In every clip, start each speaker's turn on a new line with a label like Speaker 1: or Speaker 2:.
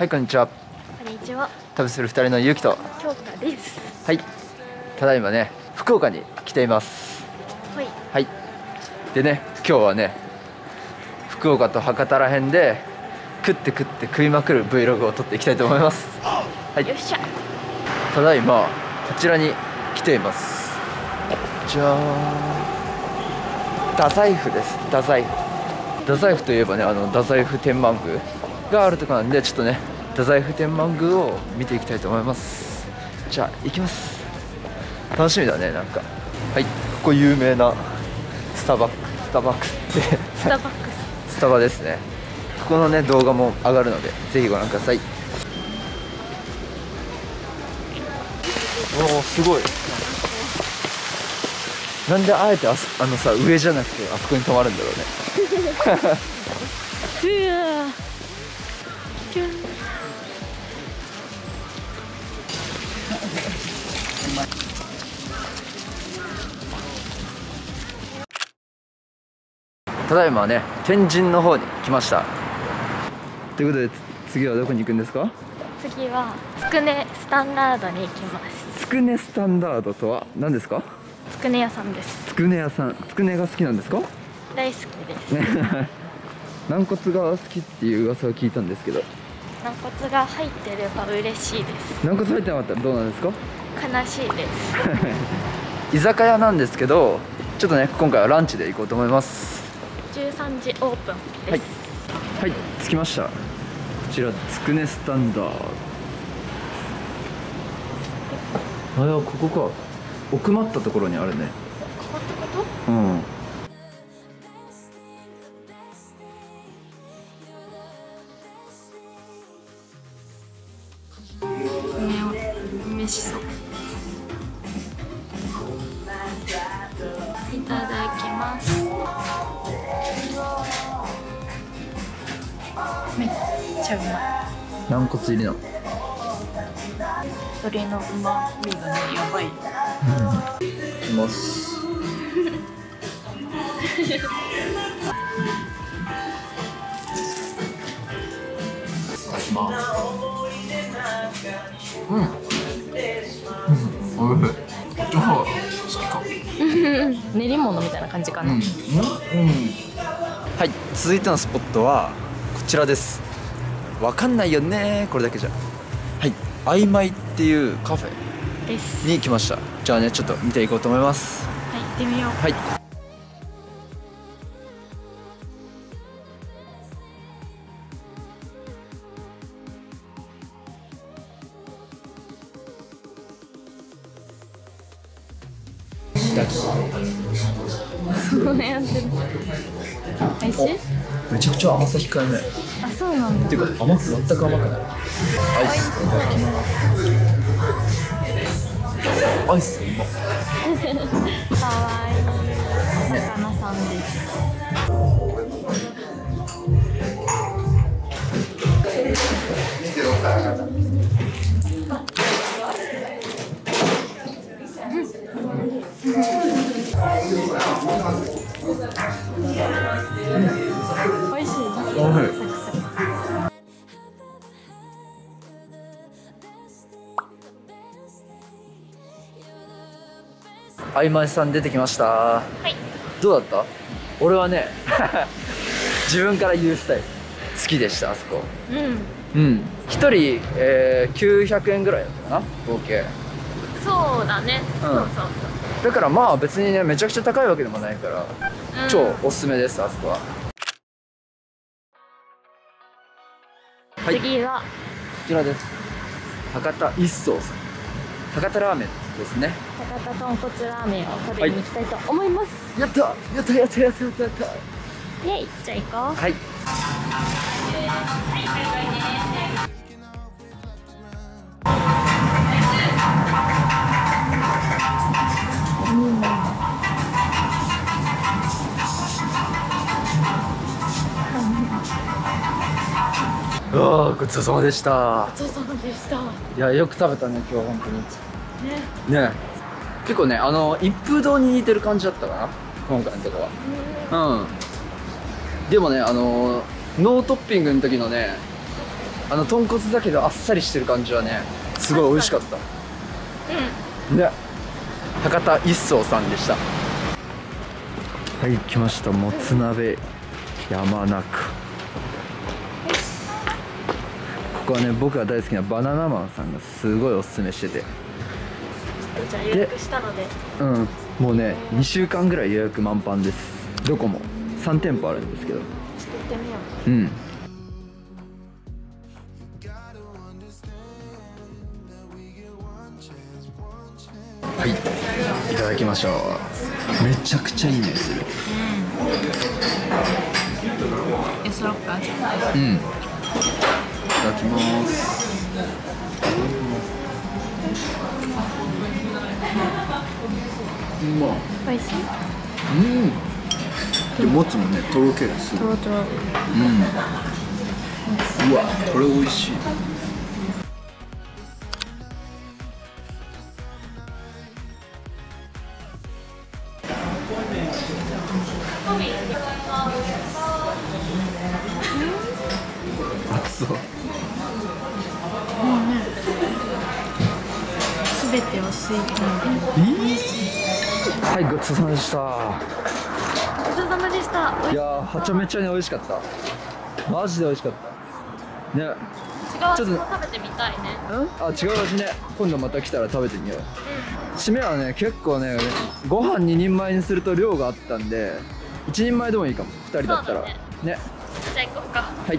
Speaker 1: はいこんにちは。
Speaker 2: こんにちは。
Speaker 1: 旅する二人のゆうきと。
Speaker 2: 京香です。
Speaker 1: はいただいまね福岡に来ています。
Speaker 2: はい。
Speaker 1: はい。でね今日はね福岡と博多ら辺で食って食って食いまくる Vlog を撮っていきたいと思います。はい。
Speaker 2: よっしゃ。
Speaker 1: ただいまこちらに来ています。じゃあ太宰府です。太宰府。太宰府といえばねあの太宰府天満宮があるとこなんでちょっとね太宰府天満宮を見ていきたいと思います。じゃあ行きます。楽しみだねなんか。はい。ここ有名なスタバスタバックスって。
Speaker 2: スタバックス。
Speaker 1: スタバですね。ここのね動画も上がるのでぜひご覧ください。おおすごい。なんであえてあそあのさ上じゃなくてあそこに止まるんだろうね。
Speaker 2: うわ。
Speaker 1: ただいまね天神の方に来ましたということでつ次はどこに行くんですか？
Speaker 2: 次はつくねスタンダードに行きます。
Speaker 1: つくねスタンダードとは何ですか？
Speaker 2: つくね屋さんです。
Speaker 1: つくね屋さんつくねが好きなんですか？
Speaker 2: 大好きです。
Speaker 1: 軟骨が好きっていう噂を聞いたんですけど
Speaker 2: 軟骨が入ってれば嬉しいです。
Speaker 1: 軟骨入ってなかったらどうなんですか？
Speaker 2: 悲しいです。
Speaker 1: 居酒屋なんですけどちょっとね今回はランチで行こうと思います
Speaker 2: 13時オープンです。
Speaker 1: はいはい着きましたこちらつくねスタンダードあいやここか奥まったところにあるね
Speaker 2: ここってこと？
Speaker 1: うん
Speaker 2: 梅しそ。いちゃうまい。
Speaker 1: 軟骨入りなの？
Speaker 2: 鶏のうまみがねやばい。
Speaker 1: いきます。い。ただきますうん。うん。おい。しい。こっちの方が好きか
Speaker 2: 練り物みたい。な感じかな。
Speaker 1: うん、はい。続い。てのスポットはこちらですわかんないよね。これだけじゃ。はい。曖昧っていうカフェ。に来ました。じゃあねちょっと見ていこうと思います。
Speaker 2: はい、行ってみよう。
Speaker 1: はい
Speaker 2: そうやってる。美味しい？
Speaker 1: めちゃくちゃ甘さ控えめっ
Speaker 2: あ、そうなんだ。
Speaker 1: ていうか甘く全く甘くないアイスいただきますアイスうま
Speaker 2: かわいい。お魚さんです。
Speaker 1: 曖昧さん出てきました。
Speaker 2: はい。
Speaker 1: どうだった？俺はね 自分から言うスタイル。好きでしたあそこ。
Speaker 2: うん。
Speaker 1: うん。1人、えー、900円ぐらいだったかな？合計。
Speaker 2: そうだね。
Speaker 1: うん。
Speaker 2: そうそう
Speaker 1: だからまあ別にねめちゃくちゃ高いわけでもないから、
Speaker 2: そう。
Speaker 1: 超おすすめですあそこは。はい。こ
Speaker 2: 次は。
Speaker 1: ちらです。博多一層さん。博多ラーメンですね
Speaker 2: 博多豚骨ラーメンを食べに行きたいと思います。
Speaker 1: やったやったやったやったやったやった
Speaker 2: イェイ、じゃあ行こう。
Speaker 1: はいうわーごちそうさまでした
Speaker 2: ごちそうさまでした。ね。
Speaker 1: いやよく食べたね今日本当にね。結構ねあの一風堂に似てる感じだったかな？今回のとこは。うん。でもねあのノートッピングの時のねあの豚骨だけどあっさりしてる感じはねすごい美味しかった。ね。博多一層さんでした。はい来ました。もつ鍋山中。ここはね僕が大好きなバナナマンさんがすごいおすすめしてて
Speaker 2: じゃあ予約したので。
Speaker 1: うん。もうね2週間ぐらい予約満帆です。どこも3店舗あるんですけど。
Speaker 2: ちょっと行ってみよ
Speaker 1: う。ん。はい。いただきましょう。めちゃくちゃいい匂いする。
Speaker 2: う
Speaker 1: ん。いただきます
Speaker 2: 美味しい？
Speaker 1: うん。でもつもねとろけるすごい
Speaker 2: とろとろ。
Speaker 1: うん。うわこれ美味しい
Speaker 2: べてを吸い込んで
Speaker 1: はいごちそうさまでした。
Speaker 2: ごちそうさまでした。
Speaker 1: いやーはちゃめちゃに美味しかった。マジで美味しかった。ね。
Speaker 2: 違う
Speaker 1: ちょっと
Speaker 2: 食べてみたいね。
Speaker 1: うん？あ違う味ね。今度また来たら食べてみよう。締めはね結構ねご飯2人前にすると量があったんで1人前でもいいかも。2人だったら。
Speaker 2: ね。
Speaker 1: ね。
Speaker 2: じゃあ行こうか。
Speaker 1: はい。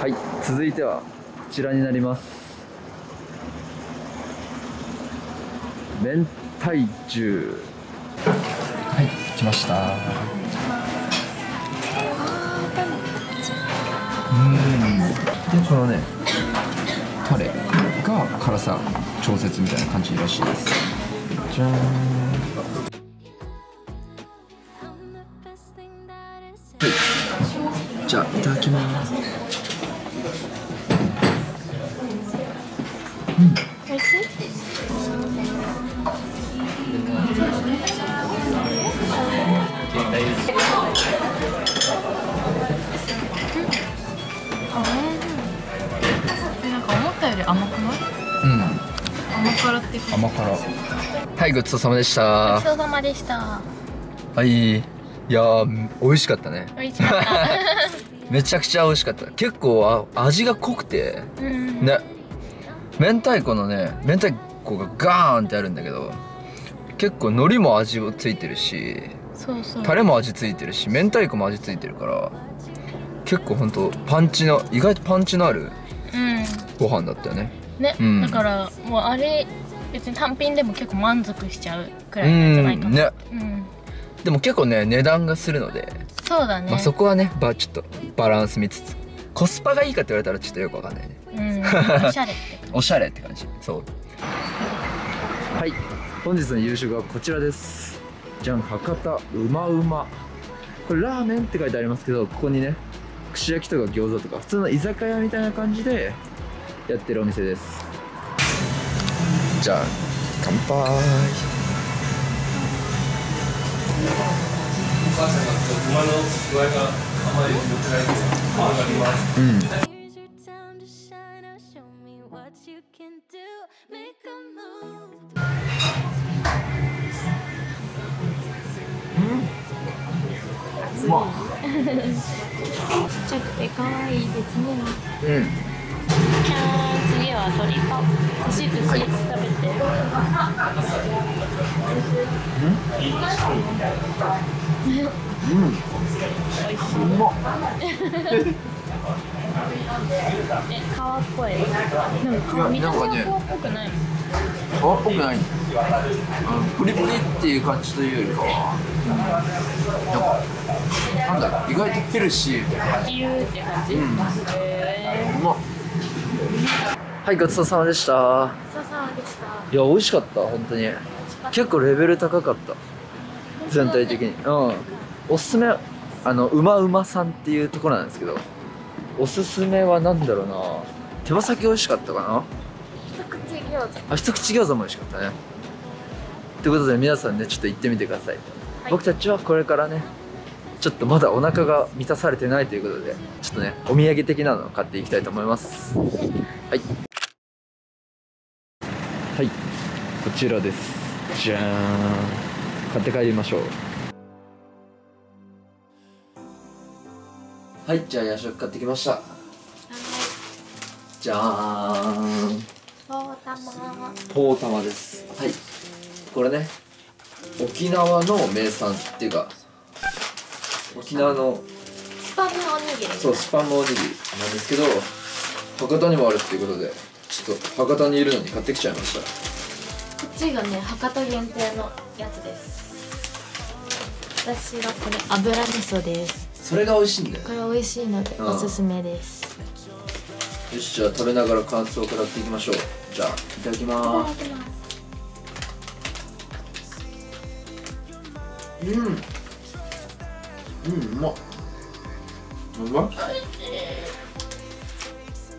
Speaker 1: はい続いてはこちらになります明太重。はい来ました。うん。でこのねタレが辛さ調節みたいな感じらしいです。じゃーん。じゃあいただきます
Speaker 2: 辛って感じ。
Speaker 1: 甘辛。はいごちそうさまでした。
Speaker 2: ごちそうさまでした。
Speaker 1: はい。いやー美味しかったね。
Speaker 2: 美味しかった。
Speaker 1: めちゃくちゃ美味しかった。結構あ味が濃くて。
Speaker 2: うん。
Speaker 1: ね。明太子のね明太子がガーンってあるんだけど結構海苔も味をついてるし
Speaker 2: そうそう。
Speaker 1: タレも味ついてるし明太子も味ついてるから結構ほんとパンチの意外とパンチのある
Speaker 2: うん。
Speaker 1: ご飯だったよね
Speaker 2: ね、
Speaker 1: うん。
Speaker 2: だからもうあれ別に単品でも結構満足しちゃうく
Speaker 1: う
Speaker 2: らいなんじゃないかな。
Speaker 1: んね。
Speaker 2: うん。
Speaker 1: でも結構ね値段がするので、
Speaker 2: そうだね、
Speaker 1: まあそこはねばちょっとバランス見つつコスパがいいかって言われたらちょっとよくわかんないね。
Speaker 2: うんおしゃれって
Speaker 1: おしゃれって感じ。そう。はい。本日の夕食はこちらです。じゃん博多うまうま。これラーメンって書いてありますけどここにね串焼きとか餃子とか普通の居酒屋みたいな感じでやってるお店ですじゃあ乾杯うん。
Speaker 2: ちっちゃくて可愛いですね。
Speaker 1: うん
Speaker 2: 次は鶏か串串食べて、
Speaker 1: うん。
Speaker 2: 美味しい。え、皮っぽい。でも見た目は皮っぽくない。
Speaker 1: 皮っぽくないあのプリプリっていう感じというよりかは、なん。かなん。だろう意外とヘルシー
Speaker 2: って感じ。
Speaker 1: うん。はいごちそうさまでした。
Speaker 2: ー。ささでした。
Speaker 1: いや美味しかった本当に。結構レベル高かった。全体的に。うん。おすすめあのうまうまさんっていうところなんですけど。おすすめは何だろうな。手羽先美味しかったかな？
Speaker 2: 一口餃子。
Speaker 1: あ一口餃子も美味しかったね。ということで皆さんねちょっと行ってみてください、
Speaker 2: はい。
Speaker 1: 僕たちはこれからねちょっとまだお腹が満たされてないということでちょっとねお土産的なのを買っていきたいと思いますはい。はい。こちらです。じゃーん。買って帰りましょう。はい。じゃあ夜食買ってきました。じゃーん。
Speaker 2: おたま
Speaker 1: ポータマです。はい。これね。沖縄の名産っていうか沖縄の
Speaker 2: スパムおにぎり。
Speaker 1: そうスパムおにぎりなんですけど博多にもあるっていうことでちょっと博多にいるのに買ってきちゃいました。
Speaker 2: こっちがね博多限定のやつです。私はこれ油味噌です。
Speaker 1: それが美味しいんだよ。
Speaker 2: これ美味しいので
Speaker 1: うん。
Speaker 2: おすすめです。
Speaker 1: よしじゃあ食べながら感想を語っていきましょう。じゃあいただきま
Speaker 2: す。
Speaker 1: うん。うんうまっ。うまっ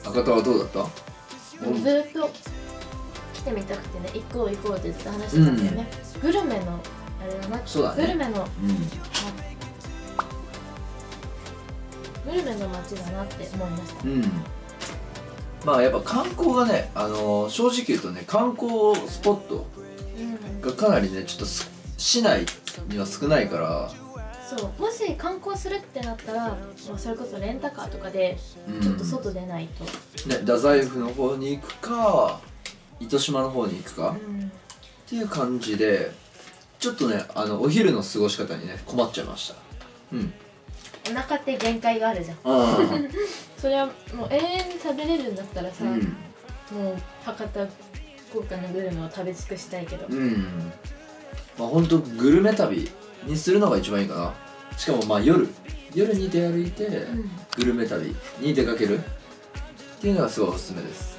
Speaker 1: 博多はどうだった？うん。
Speaker 2: ずっと来てみたくてね行こう行こうってずっと話してたんだよね、グルメのあれだな。
Speaker 1: そうだね。
Speaker 2: グルメの
Speaker 1: うん。
Speaker 2: グルメの街だなって思いました。
Speaker 1: うん。まあやっぱ観光がね、あのー正直言うとね観光スポット
Speaker 2: うん
Speaker 1: がかなりねちょっとす市内には少ないから、
Speaker 2: そうもし観光するってなったらそれこそレンタカーとかで
Speaker 1: うん。
Speaker 2: ちょっと外出ないと、
Speaker 1: ね、太宰府の方に行くか糸島の方に行くか
Speaker 2: うん。
Speaker 1: っていう感じでちょっとねあのお昼の過ごし方にね困っちゃいました。うん。
Speaker 2: お腹って限界があるじゃん。
Speaker 1: あ
Speaker 2: それはもう永遠に食べれるんだったらさ、
Speaker 1: うん。
Speaker 2: もう博多福岡のグルメを食べ尽くしたいけど、
Speaker 1: うんまあほんとグルメ旅にするのが一番いいかな。しかもまあ夜。夜に出歩いて、
Speaker 2: うん。
Speaker 1: グルメ旅に出かける。っていうのがすごいおすすめです。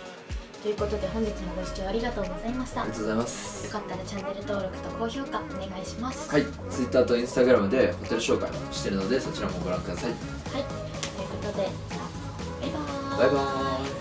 Speaker 2: ということで本日もご視聴ありがとうございました。よ
Speaker 1: ありがとうございます。
Speaker 2: かったらチャンネル登録と高評価お願いします。
Speaker 1: はい。Twitter と Instagram でホテル紹介もしてるのでそちらもご覧ください。
Speaker 2: はい、ということでバイバーイ。
Speaker 1: バイバーイ